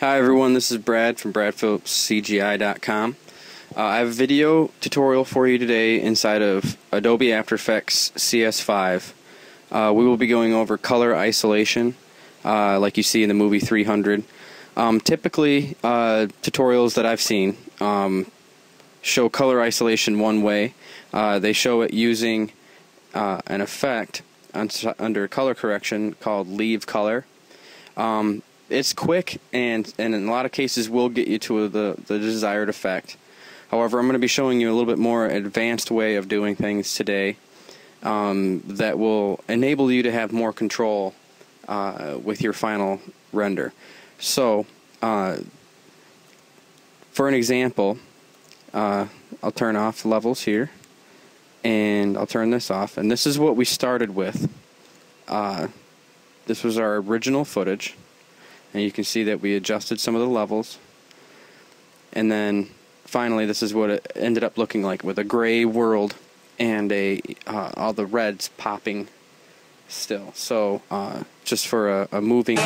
Hi everyone, this is Brad from BradPhillipsCGI.com. Uh, I have a video tutorial for you today inside of Adobe After Effects CS5. Uh, we will be going over color isolation, uh, like you see in the movie 300. Um, typically, uh, tutorials that I've seen um, show color isolation one way. Uh, they show it using uh, an effect under color correction called leave color. Um, it's quick and, and in a lot of cases will get you to the, the desired effect. However, I'm going to be showing you a little bit more advanced way of doing things today um, that will enable you to have more control uh, with your final render. So, uh, for an example, uh, I'll turn off levels here and I'll turn this off. And this is what we started with. Uh, this was our original footage and you can see that we adjusted some of the levels. And then finally this is what it ended up looking like with a gray world and a uh, all the reds popping still. So uh, just for a, a moving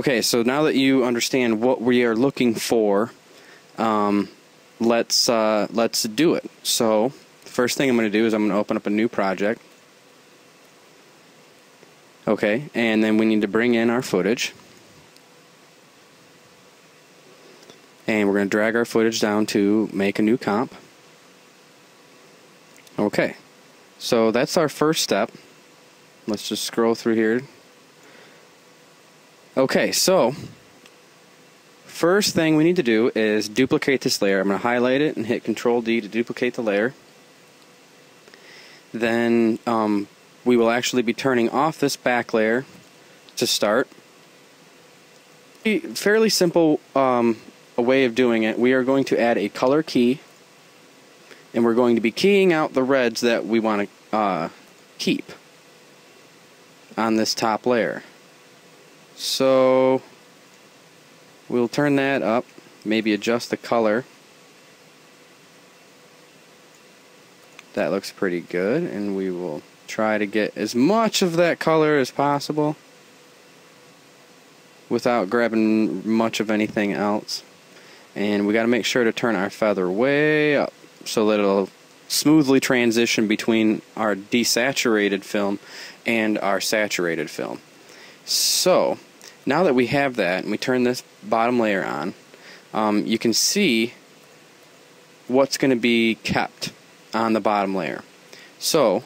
Okay, so now that you understand what we are looking for, um, let's uh, let's do it. So, the first thing I'm going to do is I'm going to open up a new project. Okay, and then we need to bring in our footage. And we're going to drag our footage down to make a new comp. Okay, so that's our first step. Let's just scroll through here Okay, so first thing we need to do is duplicate this layer. I'm going to highlight it and hit Control D to duplicate the layer. Then um, we will actually be turning off this back layer to start. Fairly simple um, a way of doing it. We are going to add a color key and we're going to be keying out the reds that we want to uh, keep on this top layer. So we'll turn that up, maybe adjust the color. That looks pretty good, and we will try to get as much of that color as possible without grabbing much of anything else. And we got to make sure to turn our feather way up so that it'll smoothly transition between our desaturated film and our saturated film. So, now that we have that and we turn this bottom layer on, um, you can see what's going to be kept on the bottom layer. So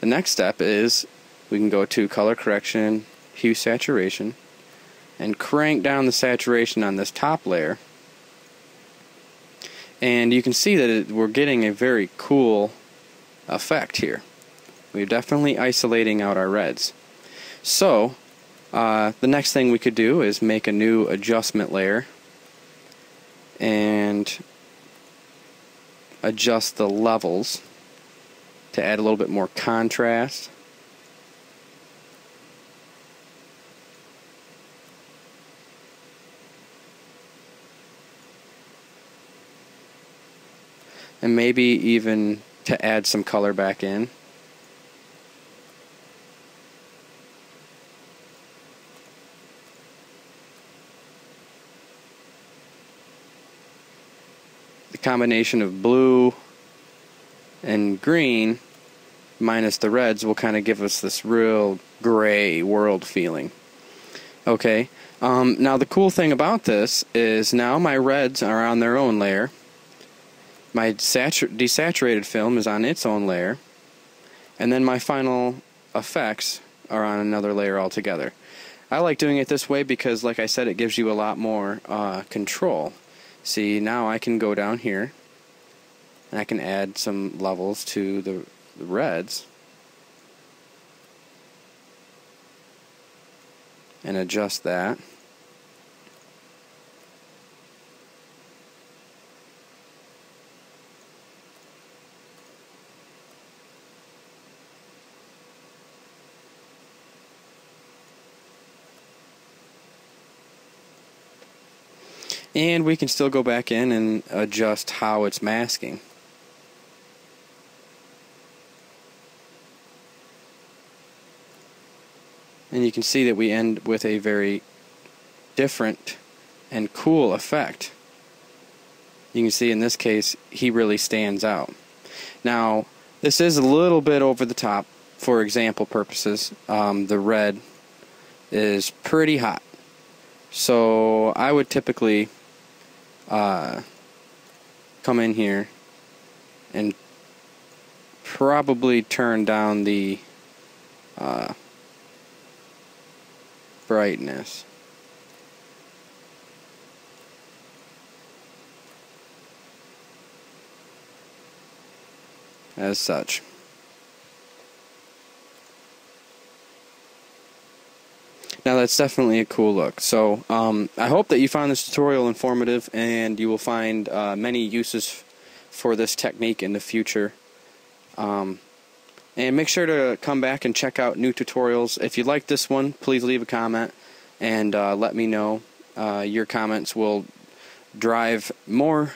the next step is we can go to color correction, hue saturation, and crank down the saturation on this top layer. And you can see that it, we're getting a very cool effect here. We're definitely isolating out our reds. So uh, the next thing we could do is make a new adjustment layer and adjust the levels to add a little bit more contrast. And maybe even to add some color back in. Combination of blue and green minus the reds will kind of give us this real gray world feeling. Okay, um, now the cool thing about this is now my reds are on their own layer. My desaturated film is on its own layer. And then my final effects are on another layer altogether. I like doing it this way because, like I said, it gives you a lot more uh, control. See, now I can go down here and I can add some levels to the, the reds and adjust that. And we can still go back in and adjust how it's masking. And you can see that we end with a very different and cool effect. You can see in this case, he really stands out. Now, this is a little bit over the top for example purposes. Um, the red is pretty hot. So I would typically uh, come in here and probably turn down the uh, brightness. As such. Now that's definitely a cool look. So um, I hope that you found this tutorial informative and you will find uh, many uses for this technique in the future. Um, and make sure to come back and check out new tutorials. If you like this one, please leave a comment and uh, let me know. Uh, your comments will drive more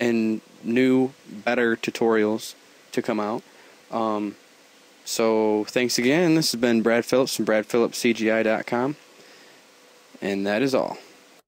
and new, better tutorials to come out. Um, so thanks again. This has been Brad Phillips from BradPhillipsCGI.com. And that is all.